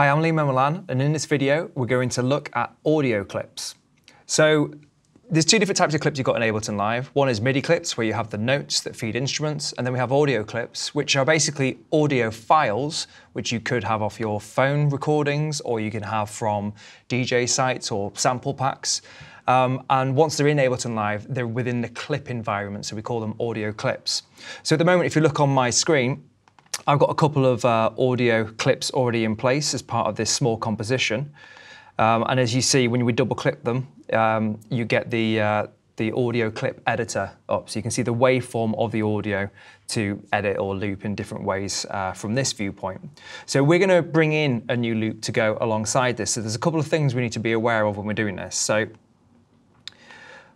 Hi, I'm Lee Memelan, and in this video, we're going to look at audio clips. So there's two different types of clips you've got in Ableton Live. One is MIDI clips, where you have the notes that feed instruments, and then we have audio clips, which are basically audio files, which you could have off your phone recordings, or you can have from DJ sites or sample packs. Um, and once they're in Ableton Live, they're within the clip environment, so we call them audio clips. So at the moment, if you look on my screen, I've got a couple of uh, audio clips already in place as part of this small composition. Um, and as you see, when we double click them, um, you get the, uh, the audio clip editor up. So you can see the waveform of the audio to edit or loop in different ways uh, from this viewpoint. So we're going to bring in a new loop to go alongside this. So there's a couple of things we need to be aware of when we're doing this. So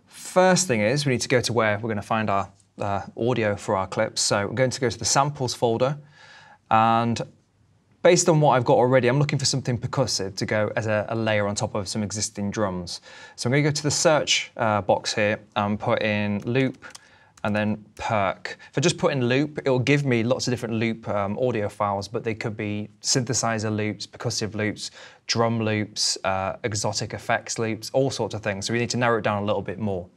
first thing is we need to go to where we're going to find our uh, audio for our clips. So I'm going to go to the samples folder and based on what I've got already, I'm looking for something percussive to go as a, a layer on top of some existing drums. So I'm going to go to the search uh, box here and put in loop and then perk. If I just put in loop, it will give me lots of different loop um, audio files, but they could be synthesizer loops, percussive loops, drum loops, uh, exotic effects loops, all sorts of things. So we need to narrow it down a little bit more.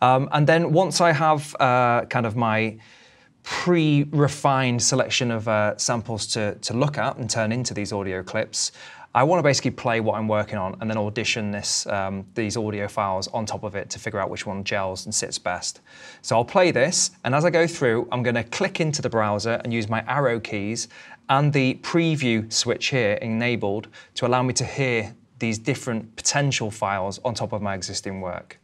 Um, and then once I have uh, kind of my pre-refined selection of uh, samples to, to look at and turn into these audio clips, I want to basically play what I'm working on and then audition this, um, these audio files on top of it to figure out which one gels and sits best. So I'll play this, and as I go through, I'm going to click into the browser and use my arrow keys and the preview switch here enabled to allow me to hear these different potential files on top of my existing work.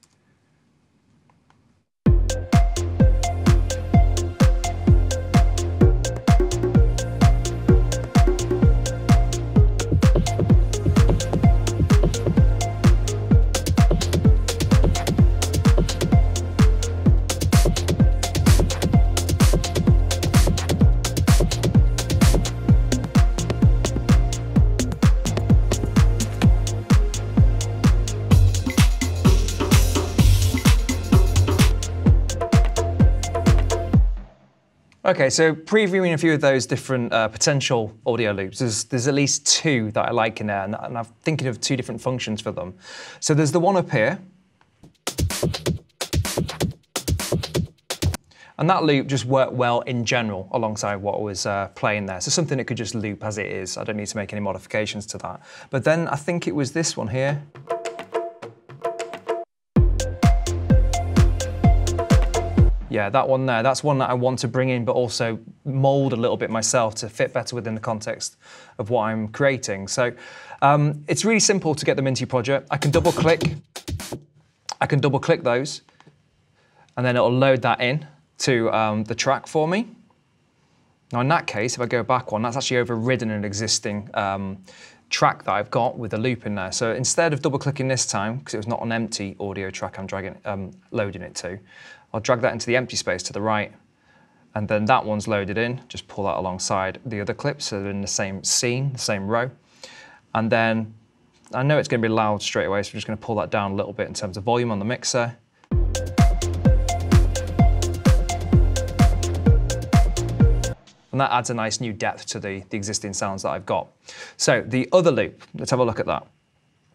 Okay, so previewing a few of those different uh, potential audio loops, there's, there's, at least two that I like in there, and, and I'm thinking of two different functions for them. So there's the one up here, and that loop just worked well in general alongside what was uh, playing there. So something that could just loop as it is. I don't need to make any modifications to that. But then I think it was this one here. Yeah, that one there, that's one that I want to bring in, but also mold a little bit myself to fit better within the context of what I'm creating. So um, it's really simple to get them into your project. I can double click, I can double click those, and then it'll load that in to um, the track for me. Now in that case, if I go back one, that's actually overridden an existing um, track that I've got with a loop in there. So instead of double clicking this time, because it was not an empty audio track I'm dragging, um, loading it to, I'll drag that into the empty space to the right, and then that one's loaded in. Just pull that alongside the other clips so they're in the same scene, the same row. And then I know it's going to be loud straight away, so I'm just going to pull that down a little bit in terms of volume on the mixer. And that adds a nice new depth to the, the existing sounds that I've got. So the other loop, let's have a look at that.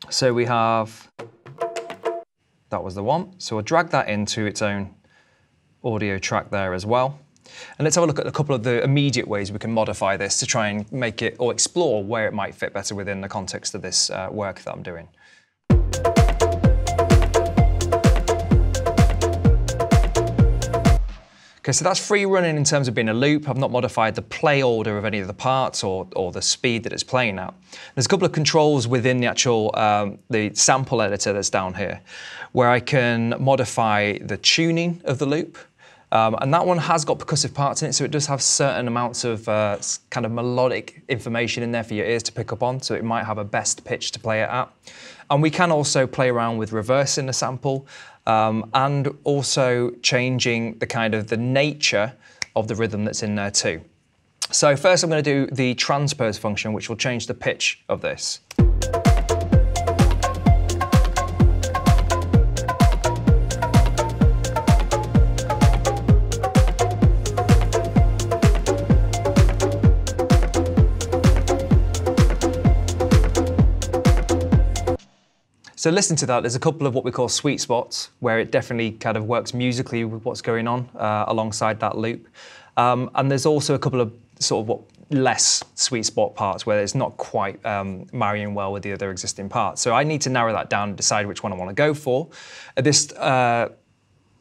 So we have, that was the one. So we'll drag that into its own audio track there as well. And let's have a look at a couple of the immediate ways we can modify this to try and make it or explore where it might fit better within the context of this uh, work that I'm doing. Okay, so that's free running in terms of being a loop. I've not modified the play order of any of the parts or, or the speed that it's playing at. There's a couple of controls within the actual um, the sample editor that's down here, where I can modify the tuning of the loop. Um, and that one has got percussive parts in it, so it does have certain amounts of uh, kind of melodic information in there for your ears to pick up on, so it might have a best pitch to play it at. And we can also play around with reversing the sample um, and also changing the kind of the nature of the rhythm that's in there too. So first I'm going to do the transpose function, which will change the pitch of this. So listen to that. There's a couple of what we call sweet spots where it definitely kind of works musically with what's going on uh, alongside that loop. Um, and there's also a couple of sort of what less sweet spot parts where it's not quite um, marrying well with the other existing parts. So I need to narrow that down and decide which one I want to go for. At this uh,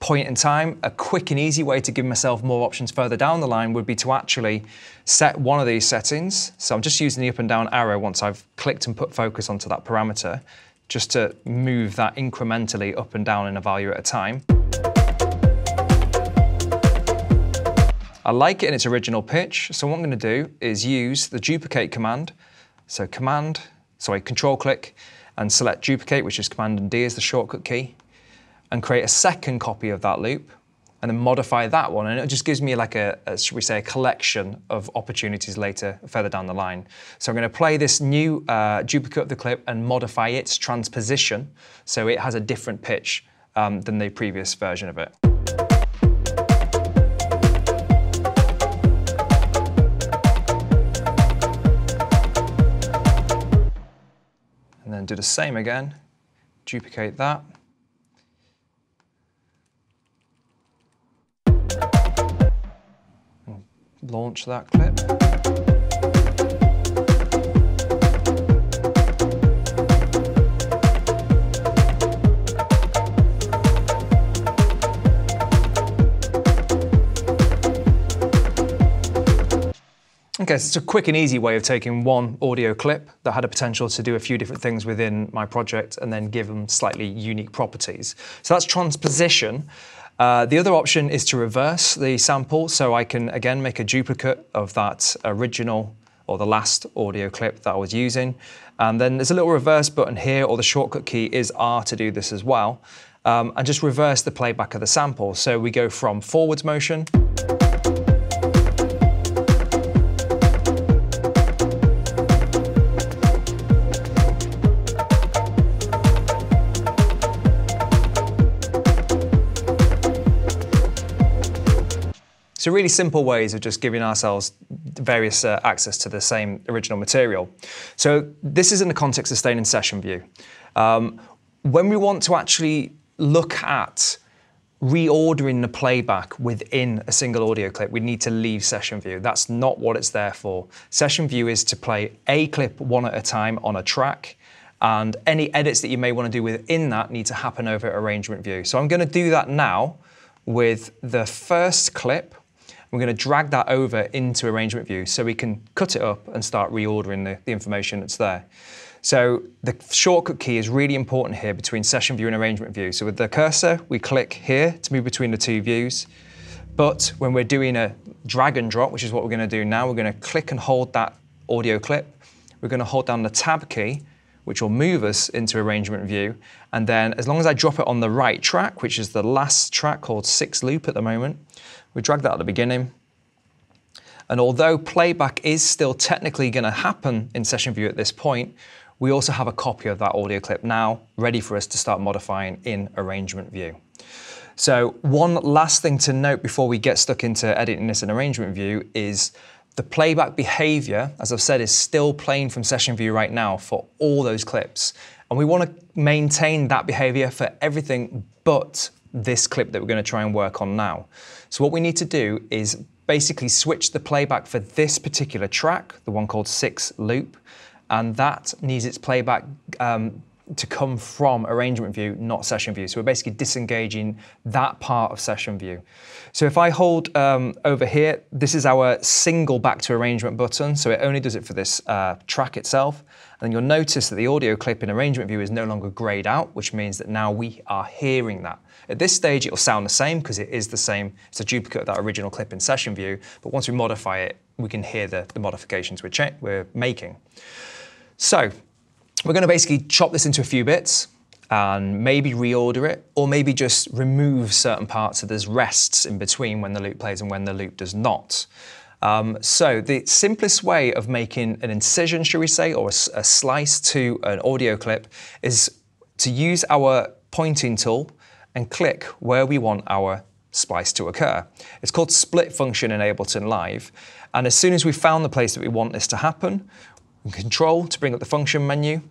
point in time, a quick and easy way to give myself more options further down the line would be to actually set one of these settings. So I'm just using the up and down arrow once I've clicked and put focus onto that parameter, just to move that incrementally up and down in a value at a time. I like it in its original pitch, so what I'm going to do is use the duplicate command. So command, sorry, control click and select duplicate, which is command and D is the shortcut key and create a second copy of that loop and then modify that one. And it just gives me like a, a, should we say, a collection of opportunities later, further down the line. So I'm going to play this new uh, duplicate of the clip and modify its transposition so it has a different pitch um, than the previous version of it. And then do the same again, duplicate that. Launch that clip. Okay, so it's a quick and easy way of taking one audio clip that had a potential to do a few different things within my project and then give them slightly unique properties. So that's transposition. Uh, the other option is to reverse the sample, so I can again make a duplicate of that original or the last audio clip that I was using. And then there's a little reverse button here, or the shortcut key is R to do this as well. Um, and just reverse the playback of the sample. So we go from forwards motion So really simple ways of just giving ourselves various uh, access to the same original material. So this is in the context of staying in session view. Um, when we want to actually look at reordering the playback within a single audio clip, we need to leave session view. That's not what it's there for. Session view is to play a clip one at a time on a track, and any edits that you may want to do within that need to happen over arrangement view. So I'm going to do that now with the first clip we're going to drag that over into arrangement view so we can cut it up and start reordering the, the information that's there. So the shortcut key is really important here between session view and arrangement view. So with the cursor, we click here to move between the two views. But when we're doing a drag and drop, which is what we're going to do now, we're going to click and hold that audio clip. We're going to hold down the tab key, which will move us into arrangement view. And then as long as I drop it on the right track, which is the last track called six loop at the moment, we drag that at the beginning. And although playback is still technically going to happen in session view at this point, we also have a copy of that audio clip now ready for us to start modifying in arrangement view. So one last thing to note before we get stuck into editing this in arrangement view is the playback behavior, as I've said, is still playing from session view right now for all those clips. And we want to maintain that behavior for everything but this clip that we're going to try and work on now. So what we need to do is basically switch the playback for this particular track, the one called Six Loop, and that needs its playback um, to come from arrangement view, not session view. So we're basically disengaging that part of session view. So if I hold um, over here, this is our single back to arrangement button. So it only does it for this uh, track itself. And then you'll notice that the audio clip in arrangement view is no longer grayed out, which means that now we are hearing that. At this stage, it'll sound the same because it is the same. It's a duplicate of that original clip in session view. But once we modify it, we can hear the, the modifications we're, we're making. So we're going to basically chop this into a few bits and maybe reorder it, or maybe just remove certain parts so there's rests in between when the loop plays and when the loop does not. Um, so the simplest way of making an incision, should we say, or a, a slice to an audio clip is to use our pointing tool and click where we want our splice to occur. It's called split function in Ableton Live. And as soon as we've found the place that we want this to happen, we control to bring up the function menu.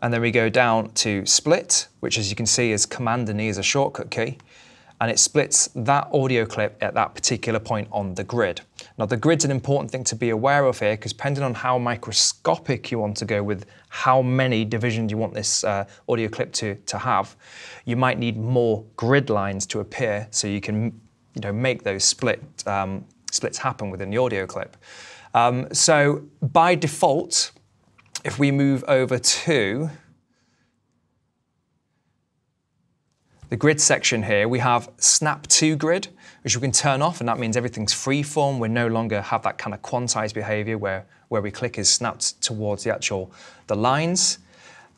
And then we go down to split, which as you can see is Command and E as a shortcut key. And it splits that audio clip at that particular point on the grid. Now the grid's an important thing to be aware of here because depending on how microscopic you want to go with how many divisions you want this uh, audio clip to, to have, you might need more grid lines to appear so you can you know, make those split, um, splits happen within the audio clip. Um, so by default, if we move over to the grid section here, we have snap to grid, which we can turn off, and that means everything's freeform. We no longer have that kind of quantized behavior where, where we click is snapped towards the actual, the lines.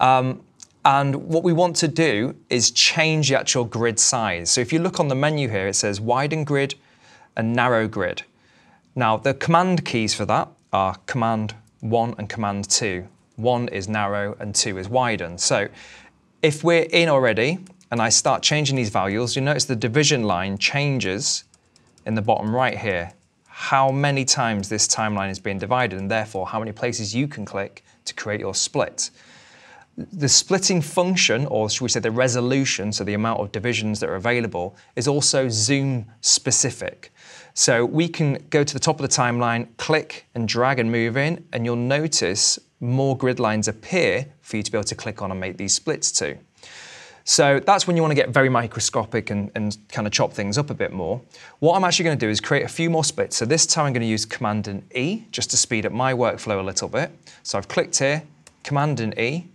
Um, and what we want to do is change the actual grid size. So if you look on the menu here, it says widen grid and narrow grid. Now, the command keys for that are command 1 and command 2. 1 is narrow and 2 is widen. So if we're in already and I start changing these values, you'll notice the division line changes in the bottom right here. How many times this timeline is being divided and therefore how many places you can click to create your split. The splitting function, or should we say the resolution, so the amount of divisions that are available, is also zoom specific. So we can go to the top of the timeline, click and drag and move in, and you'll notice more grid lines appear for you to be able to click on and make these splits to. So that's when you want to get very microscopic and, and, kind of chop things up a bit more. What I'm actually going to do is create a few more splits. So this time I'm going to use Command and E just to speed up my workflow a little bit. So I've clicked here, Command and E,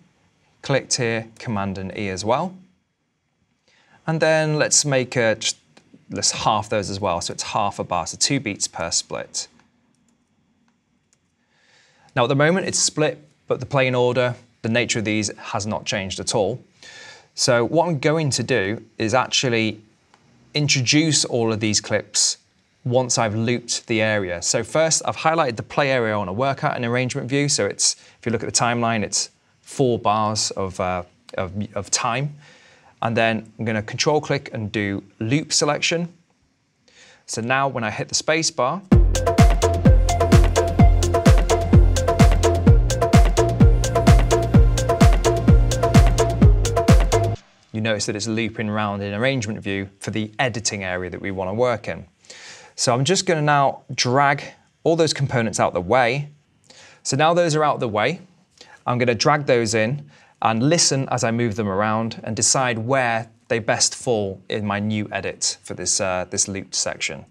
clicked here, Command and E as well. And then let's make a, just let's half those as well. So it's half a bar, so two beats per split. Now at the moment it's split, but the playing order, the nature of these has not changed at all. So what I'm going to do is actually introduce all of these clips once I've looped the area. So first I've highlighted the play area on a workout and arrangement view. So it's, if you look at the timeline, it's four bars of, uh, of, of time. And then I'm going to control click and do loop selection. So now when I hit the space bar, you notice that it's looping around in arrangement view for the editing area that we want to work in. So I'm just going to now drag all those components out the way. So now those are out the way, I'm going to drag those in and listen as I move them around and decide where they best fall in my new edit for this, uh, this looped section.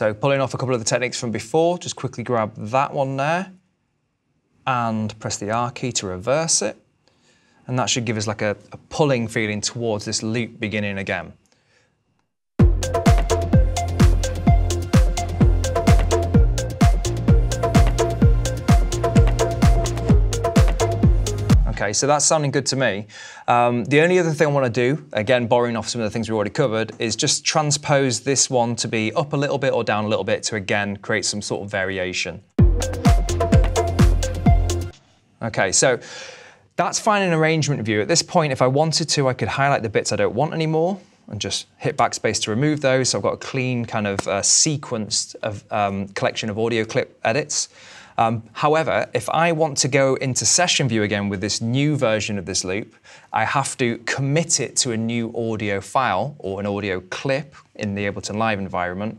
So pulling off a couple of the techniques from before, just quickly grab that one there and press the R key to reverse it. And that should give us like a, a pulling feeling towards this loop beginning again. Okay, so that's sounding good to me. Um, the only other thing I want to do, again, borrowing off some of the things we already covered, is just transpose this one to be up a little bit or down a little bit to, again, create some sort of variation. Okay, so that's fine in arrangement view. At this point, if I wanted to, I could highlight the bits I don't want anymore and just hit backspace to remove those. So I've got a clean kind of uh, sequenced of, um, collection of audio clip edits. Um, however, if I want to go into session view again with this new version of this loop, I have to commit it to a new audio file or an audio clip in the Ableton Live environment.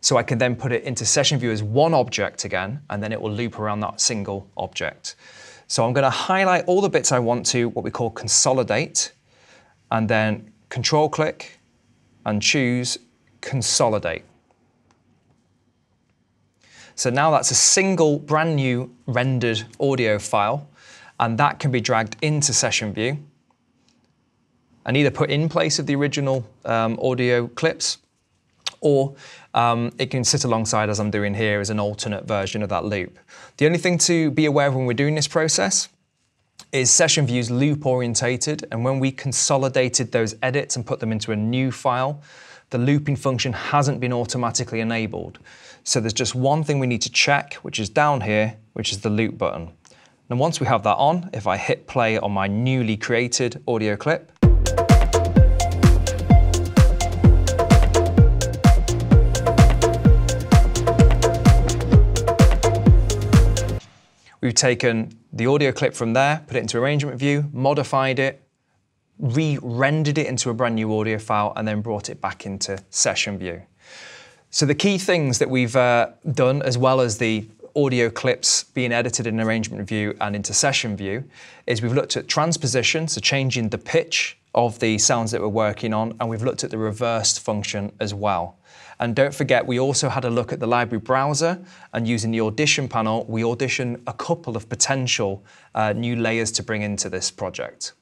So I can then put it into session view as one object again, and then it will loop around that single object. So I'm going to highlight all the bits I want to, what we call consolidate, and then control click and choose consolidate. So now that's a single brand new rendered audio file, and that can be dragged into session view and either put in place of the original um, audio clips, or um, it can sit alongside, as I'm doing here, as an alternate version of that loop. The only thing to be aware of when we're doing this process is session views loop orientated, and when we consolidated those edits and put them into a new file, the looping function hasn't been automatically enabled. So there's just one thing we need to check, which is down here, which is the loop button. And once we have that on, if I hit play on my newly created audio clip, We've taken the audio clip from there, put it into arrangement view, modified it, re-rendered it into a brand new audio file, and then brought it back into session view. So the key things that we've uh, done, as well as the audio clips being edited in arrangement view and into session view, is we've looked at transposition, so changing the pitch of the sounds that we're working on, and we've looked at the reversed function as well. And don't forget, we also had a look at the library browser, and using the audition panel, we audition a couple of potential uh, new layers to bring into this project.